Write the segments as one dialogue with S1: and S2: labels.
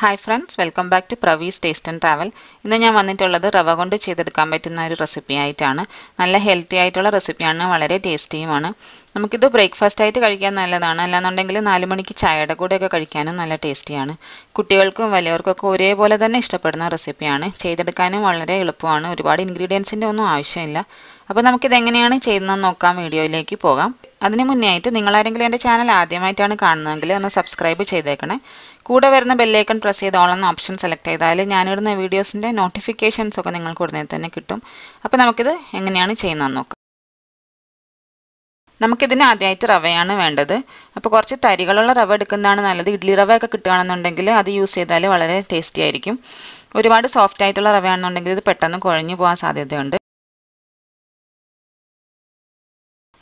S1: Hi friends welcome back to Pravi's taste and travel ഇന്ന് ഞാൻ വന്നിട്ടുള്ളത് റവ കൊണ്ട് ചെയ്തെടുക്കാൻ പറ്റുന്ന ഒരു റെസിപ്പി ആയിട്ടാണ്. നല്ല ഹെൽത്തി ആയിട്ടുള്ള റെസിപ്പിയാണ് വളരെ ടേസ്റ്റിയുമാണ് നമുക്കിത് ബ്രേക്ക്ഫാസ്റ്റ് ആയിട്ട് കഴിക്കാൻ നല്ലതാണ്. അല്ലാന്നുണ്ടെങ്കിൽ നാല് മണിക്ക് ചായയുടെ കൂടെയൊക്കെ കഴിക്കാനും നല്ല ടേസ്റ്റിയാണ് കുട്ടികൾക്കും വലിയവർക്കൊക്കെ ഒരേപോലെ തന്നെ ഇഷ്ടപ്പെടുന്ന റെസിപ്പിയാണ് ചെയ്തെടുക്കാനും വളരെ എളുപ്പമാണ്. ഒരുപാട് ഇൻഗ്രീഡിയൻസിന്റെ ഒന്നും ആവശ്യമില്ല. അപ്പോൾ നമുക്കിത് എങ്ങനെയാണ് ചെയ്യുന്നതെന്ന് നോക്കാം. വീഡിയോയിലേക്ക് പോകാം. അതിന് മുന്നേ ആയിട്ട് നിങ്ങളാരെങ്കിലും എന്റെ ചാനൽ ആദ്യമായിട്ടാണ് കാണുന്നതെങ്കിൽ ഒന്ന് സബ്സ്ക്രൈബ് ചെയ്തേക്കണേ. കൂടെ വരുന്ന ബെല്ലൈക്കൺ പ്രസ് ചെയ്ത് ഓൾ ഓപ്ഷൻ സെലക്ട് ചെയ്താൽ ഞാനിടുന്ന വീഡിയോസിന്റെ നോട്ടിഫിക്കേഷൻസ് ഒക്കെ നിങ്ങൾക്ക് ഉടനെ തന്നെ കിട്ടും. അപ്പോൾ നമുക്കിത് എങ്ങനെയാണ് ചെയ്യുന്നതെന്ന് നോക്കാം. നമുക്കിതിന് ആദ്യമായിട്ട് റവയാണ് വേണ്ടത്. അപ്പോൾ കുറച്ച് തരികളുള്ള റവ എടുക്കുന്നതാണ് നല്ലത്. ഇഡ്ഡലി റവ ഒക്കെ കിട്ടുകയാണെന്നുണ്ടെങ്കിൽ അത് യൂസ് ചെയ്താൽ വളരെ ടേസ്റ്റി ആയിരിക്കും. ഒരുപാട് സോഫ്റ്റ് ആയിട്ടുള്ള റവയാണെന്നുണ്ടെങ്കിൽ ഇത് പെട്ടെന്ന് കുഴഞ്ഞു പോകാൻ സാധ്യതയുണ്ട്.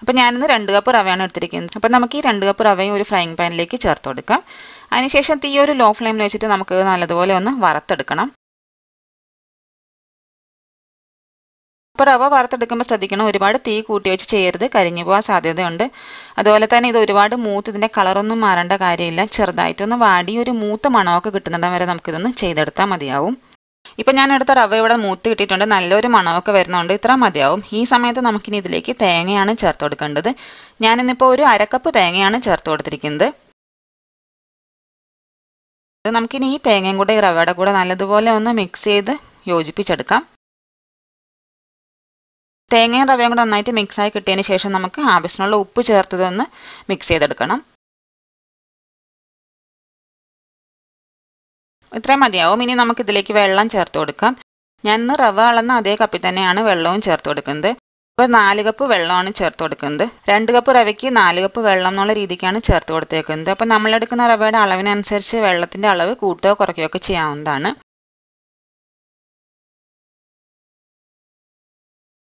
S1: അപ്പോൾ ഞാനിന്ന് രണ്ട് കപ്പ് റവയാണ് എടുത്തിരിക്കുന്നത്. അപ്പോൾ നമുക്ക് ഈ രണ്ട് കപ്പ് റവയും ഒരു ഫ്രൈങ് പാനിലേക്ക് ചേർത്ത് കൊടുക്കാം. അതിനുശേഷം തീ ഒരു ലോ ഫ്ലെയിമിൽ വെച്ചിട്ട് നമുക്ക് നല്ലതുപോലെ ഒന്ന് വറുത്തെടുക്കണം. അപ്പോൾ റവ വറുത്തെടുക്കുമ്പോൾ ശ്രദ്ധിക്കണം ഒരുപാട് തീ കൂട്ടി വെച്ച് ചെയ്യരുത് കരിഞ്ഞു പോകാൻ സാധ്യതയുണ്ട്. അതുപോലെ തന്നെ ഇത് ഒരുപാട് മൂത്ത് ഇതിന്റെ കളറൊന്നും മാറേണ്ട കാര്യമില്ല. ചെറുതായിട്ടൊന്ന് വാടി ഒരു മൂത്ത മണമൊക്കെ കിട്ടുന്നിടം വരെ നമുക്കിതൊന്ന് ചെയ്തെടുത്താൽ മതിയാവും. ഇപ്പം ഞാൻ എടുത്ത റവ ഇവിടെ മൂത്ത് കിട്ടിയിട്ടുണ്ട്. നല്ലൊരു മണമൊക്കെ വരുന്നുണ്ട്. ഇത്ര മതിയാവും. ഈ സമയത്ത് നമുക്കിനി ഇതിലേക്ക് തേങ്ങയാണ് ചേർത്ത് കൊടുക്കേണ്ടത്. ഞാനിന്നിപ്പോൾ ഒരു അരക്കപ്പ് തേങ്ങയാണ് ചേർത്ത് കൊടുത്തിരിക്കുന്നത്. നമുക്കിനി ഈ തേങ്ങയും കൂടെ ഈ റവയുടെ കൂടെ നല്ലതുപോലെ ഒന്ന് മിക്സ് ചെയ്ത് യോജിപ്പിച്ചെടുക്കാം. തേങ്ങയും റവയും കൂടെ നന്നായിട്ട് മിക്സായി കിട്ടിയതിന് ശേഷം നമുക്ക് ആവശ്യമുള്ള ഉപ്പ് ചേർത്തതൊന്ന് മിക്സ് ചെയ്തെടുക്കണം. ഇത്രയും മതിയാവും ഇനി നമുക്ക് ഇതിലേക്ക് വെള്ളം ചേർത്ത് കൊടുക്കാം. ഞാൻ ഇന്ന് റവ അളന്ന അതേ കപ്പിൽ തന്നെയാണ് വെള്ളവും ചേർത്ത് കൊടുക്കുന്നത്. ഇപ്പോൾ നാല് കപ്പ് വെള്ളമാണ് ചേർത്ത് കൊടുക്കുന്നത്. രണ്ട് കപ്പ് റവയ്ക്ക് നാല് കപ്പ് വെള്ളം എന്നുള്ള രീതിക്കാണ് ചേർത്ത് കൊടുത്തേക്കുന്നത്. അപ്പോൾ നമ്മളെടുക്കുന്ന റവയുടെ അളവിനനുസരിച്ച് വെള്ളത്തിന്റെ അളവ് കൂട്ടുകയോ കുറയ്ക്കുകയോ ഒക്കെ ചെയ്യാവുന്നതാണ്.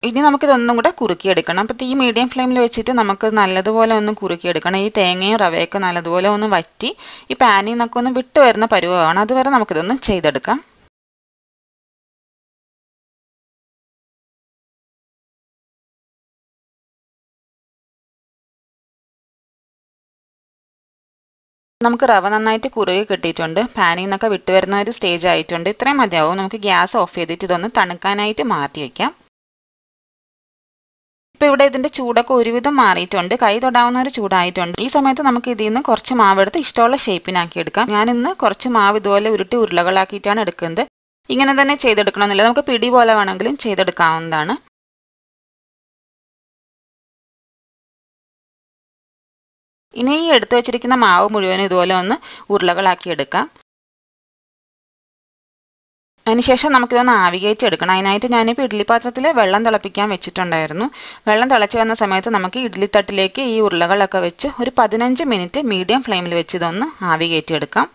S1: ഇനി നമുക്കിതൊന്നും കൂടെ കുറുക്കിയെടുക്കണം. അപ്പോൾ ഈ മീഡിയം ഫ്ലെയിമിൽ വെച്ചിട്ട് നമുക്ക് നല്ലതുപോലെ ഒന്ന് കുറുക്കിയെടുക്കണം. ഈ തേങ്ങയും റവയൊക്കെ നല്ലതുപോലെ ഒന്ന് വറ്റി ഈ പാനിൽ നിന്നൊക്കെ ഒന്ന് വിട്ട് വരുന്ന പരുവമാണ്. അതുവരെ നമുക്കിതൊന്ന് ചെയ്തെടുക്കാം. നമുക്ക് റവ നന്നായിട്ട് കുറുകി കിട്ടിയിട്ടുണ്ട്. പാനിൽ നിന്നൊക്കെ വിട്ടുവരുന്ന ഒരു സ്റ്റേജ് ആയിട്ടുണ്ട്. ഇത്രയും മതിയാവും. നമുക്ക് ഗ്യാസ് ഓഫ് ചെയ്തിട്ട് ഇതൊന്ന് തണുക്കാനായിട്ട് മാറ്റി വയ്ക്കാം ഇപ്പോൾ ഇവിടെ ഇതിന്റെ ചൂടൊക്കെ ഒരുവിധം മാറിയിട്ടുണ്ട്. കൈ തൊടാവുന്ന ഒരു ചൂടായിട്ടുണ്ട്. ഈ സമയത്ത് നമുക്ക് ഇതിൽ നിന്ന് കുറച്ച് മാവ് എടുത്ത് ഇഷ്ടമുള്ള ഷേപ്പിനാക്കി എടുക്കാം. ഞാൻ ഇന്ന് കുറച്ച് മാവ് ഇതുപോലെ ഉരുട്ടി ഉരുളകളാക്കിയിട്ടാണ് എടുക്കുന്നത്. ഇങ്ങനെ തന്നെ ചെയ്തെടുക്കണമെന്നില്ല. നമുക്ക് പിടി പോലെ വേണമെങ്കിലും ചെയ്തെടുക്കാവുന്നതാണ്. ഇനി ഈ എടുത്തു വെച്ചിരിക്കുന്ന മാവ് മുഴുവനും ഇതുപോലെ ഒന്ന് ഉരുളകളാക്കി എടുക്കാം. അതിനുശേഷം നമുക്കിതൊന്ന് ആവികേറ്റ് എടുക്കണം അതിനായിട്ട് ഞാനിപ്പോൾ ഇഡ്ഡലി പാത്രത്തിൽ വെള്ളം തിളപ്പിക്കാൻ വെച്ചിട്ടുണ്ടായിരുന്നു. വെള്ളം തിളച്ച് വന്ന സമയത്ത് നമുക്ക് ഇഡ്ഡലി തട്ടിലേക്ക് ഈ ഉരുളകളൊക്കെ വെച്ച് ഒരു പതിനഞ്ച് മിനിറ്റ് മീഡിയം ഫ്ലെയിമിൽ വെച്ച് ഇതൊന്ന് ആവികേറ്റ് എടുക്കാം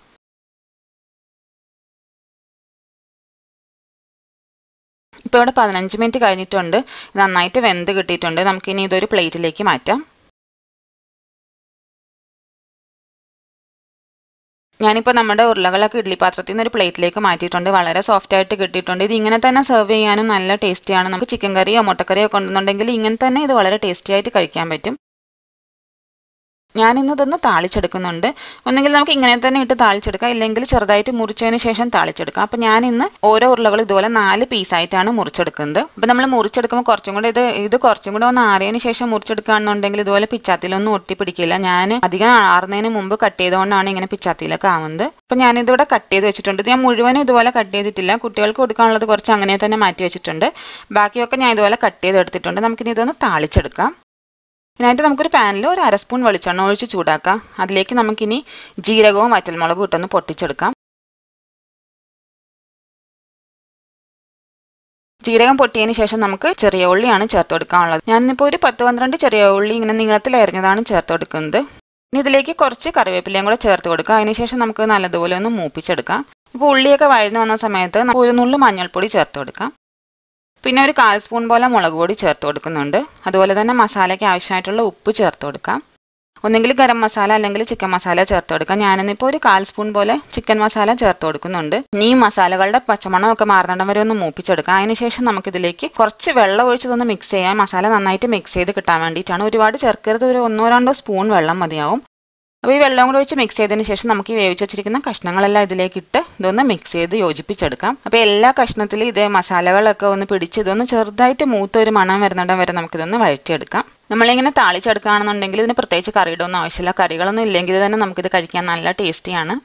S1: ഇപ്പോൾ ഇവിടെ പതിനഞ്ച് മിനിറ്റ് കഴിഞ്ഞിട്ടുണ്ട്. നന്നായിട്ട് വെന്ത് കിട്ടിയിട്ടുണ്ട്. നമുക്കിനി ഇതൊരു പ്ലേറ്റിലേക്ക് മാറ്റാം. ഞാനിപ്പോൾ നമ്മുടെ ഉരുളകളൊക്കെ ഇഡ്ഡലി പാത്രത്തിൽ നിന്ന് ഒരു പ്ലേറ്റിലേക്ക് മാറ്റിയിട്ടുണ്ട്. വളരെ സോഫ്റ്റ് ആയിട്ട് കിട്ടിയിട്ടുണ്ട്. ഇത് ഇങ്ങനെ തന്നെ സെർവ് ചെയ്യാനും നല്ല ടേസ്റ്റിയാണ് നമുക്ക് ചിക്കൻ കറിയോ മുട്ടക്കറിയോ കൊണ്ടുവന്നുണ്ടെങ്കിൽ ഇങ്ങനെ തന്നെ ഇത് വളരെ ടേസ്റ്റി ആയിട്ട് കഴിക്കാൻ പറ്റും. ഇതൊന്ന് താളിച്ചെടുക്കുന്നുണ്ട്. ഒന്നെങ്കിൽ നമുക്ക് ഇങ്ങനെ തന്നെ ഇട്ട് താളിച്ചെടുക്കാം. ഇല്ലെങ്കിൽ ചെറുതായിട്ട് മുറിച്ചതിന് ശേഷം താളിച്ചെടുക്കാം. അപ്പോൾ ഞാൻ ഇന്ന് ഓരോ ഉരുളകൾ ഇതുപോലെ നാല് പീസായിട്ടാണ് മുറിച്ചെടുക്കുന്നത്. അപ്പോൾ നമ്മൾ മുറിച്ചെടുക്കുമ്പോൾ കുറച്ചും കൂടെ ഇത് ഇത് കുറച്ചും കൂടെ ഒന്ന് ആറിയതിന് ശേഷം മുറിച്ചെടുക്കുകയാണെന്നുണ്ടെങ്കിൽ ഇതുപോലെ പിച്ചാത്തിലൊന്നും ഒട്ടിപ്പിടിക്കില്ല. ഞാൻ അധികം ആറുന്നതിന് മുമ്പ് കട്ട് ചെയ്തുകൊണ്ടാണ് ഇങ്ങനെ പിച്ചാത്തിയിലൊക്കെ ആവുന്നത്. അപ്പോൾ ഞാനിതിവിടെ കട്ട് ചെയ്ത് വെച്ചിട്ടുണ്ട്. ഇത് ഞാൻ മുഴുവനും ഇതുപോലെ കട്ട് ചെയ്തിട്ടില്ല. കുട്ടികൾക്ക് കൊടുക്കാനുള്ളത് കുറച്ച് അങ്ങനെ തന്നെ മാറ്റി വെച്ചിട്ടുണ്ട്. ബാക്കിയൊക്കെ ഞാൻ ഇതുപോലെ കട്ട് ചെയ്തെടുത്തിട്ടുണ്ട്. നമുക്കിനി ഇതൊന്ന് താളിച്ചെടുക്കാം. ഇതിനായിട്ട് നമുക്കൊരു പാനിൽ ഒരു അര സ്പൂൺ വെളിച്ചെണ്ണ ഒഴിച്ച് ചൂടാക്കാം. അതിലേക്ക് നമുക്കിനി ജീരകവും വറ്റൽമുളകും ഇട്ടൊന്ന് പൊട്ടിച്ചെടുക്കാം. ജീരകം പൊട്ടിയതിന് ശേഷം നമുക്ക് ചെറിയ ഉള്ളിയാണ് ചേർത്ത് കൊടുക്കാനുള്ളത്. ഞാനിപ്പോൾ ഒരു പത്ത് പന്ത്രണ്ട് ചെറിയ ഉള്ളി ഇങ്ങനെ നീളത്തിൽ അരിഞ്ഞതാണ് ചേർത്ത് കൊടുക്കുന്നത്. ഇനി ഇതിലേക്ക് കുറച്ച് കറിവേപ്പിലയും കൂടെ ചേർത്ത് കൊടുക്കുക അതിനുശേഷം നമുക്ക് നല്ലതുപോലെ ഒന്ന് മൂപ്പിച്ചെടുക്കാം. ഇപ്പോൾ ഉള്ളിയൊക്കെ വഴന്നു വന്ന സമയത്ത് നമുക്ക് ഒരു നുള്ളു മഞ്ഞൾപ്പൊടി ചേർത്ത് കൊടുക്കാം. പിന്നെ ഒരു കാൽ സ്പൂൺ പോലെ മുളക് പൊടി ചേർത്ത് കൊടുക്കുന്നുണ്ട്. അതുപോലെ തന്നെ മസാലയ്ക്ക് ആവശ്യമായിട്ടുള്ള ഉപ്പ് ചേർത്ത് കൊടുക്കാം. ഒന്നെങ്കിൽ ഗരം മസാല അല്ലെങ്കിൽ ചിക്കൻ മസാല ചേർത്ത് കൊടുക്കാം. ഞാനിന്നിപ്പോൾ ഒരു കാൽ സ്പൂൺ പോലെ ചിക്കൻ മസാല ചേർത്ത് കൊടുക്കുന്നുണ്ട്. ഇനി ഈ മസാലകളുടെ പച്ചമണം ഒക്കെ മാറുന്നിടം വരെ ഒന്ന് മൂപ്പിച്ചെടുക്കാം. അതിനുശേഷം നമുക്കിതിലേക്ക് കുറച്ച് വെള്ളം ഒഴിച്ചതൊന്ന് മിക്സ് ചെയ്യാം. മസാല നന്നായിട്ട് മിക്സ് ചെയ്ത് കിട്ടാൻ വേണ്ടിയിട്ടാണ്. ഒരുപാട് ചേർക്കരുത്. ഒരു ഒന്നോ രണ്ടോ സ്പൂൺ വെള്ളം മതിയാവും. അപ്പോൾ ഈ വെള്ളം കൂടെ ഒഴിച്ച് മിക്സ് ചെയ്തതിന് ശേഷം നമുക്ക് ഈ വേവിച്ച് വെച്ചിരിക്കുന്ന കഷ്ണങ്ങളെല്ലാം ഇതിലേക്ക് ഇട്ട് ഇതൊന്ന് മിക്സ് ചെയ്ത് യോജിപ്പിച്ചെടുക്കാം. അപ്പോൾ എല്ലാ കഷ്ണത്തിലും ഇതേ മസാലകളൊക്കെ ഒന്ന് പിടിച്ച് ഇതൊന്ന് ചെറുതായിട്ട് മൂത്ത ഒരു മണം വരുന്നിടം വരെ നമുക്കിതൊന്ന് വഴറ്റിയെടുക്കാം. നമ്മളിങ്ങനെ താളിച്ചെടുക്കുകയാണെന്നുണ്ടെങ്കിൽ ഇതിന് പ്രത്യേകിച്ച് കറിയുടെ ഒന്നും ആവശ്യമില്ല. കറികളൊന്നും ഇല്ലെങ്കിൽ തന്നെ നമുക്കിത് കഴിക്കാൻ നല്ല ടേസ്റ്റിയാണ്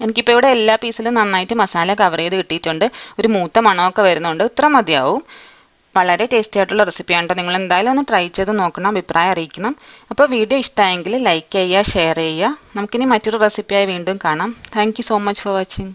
S1: എനിക്കിപ്പോൾ ഇവിടെ എല്ലാ പീസിലും നന്നായിട്ട് മസാല കവർ ചെയ്ത് കിട്ടിയിട്ടുണ്ട്. ഒരു മൂത്ത മണമൊക്കെ വരുന്നുണ്ട്. ഇത്ര മതിയാവും. വളരെ ടേസ്റ്റി ആയിട്ടുള്ള റെസിപ്പിയാണ് കേട്ടോ നിങ്ങൾ എന്തായാലും ഒന്ന് ട്രൈ ചെയ്ത് നോക്കണം അഭിപ്രായം അറിയിക്കണം. അപ്പോൾ വീഡിയോ ഇഷ്ടമായെങ്കിൽ ലൈക്ക് ചെയ്യുക ഷെയർ ചെയ്യുക. നമുക്കിനി മറ്റൊരു റെസിപ്പിയായി വീണ്ടും കാണാം. Thank so much for watching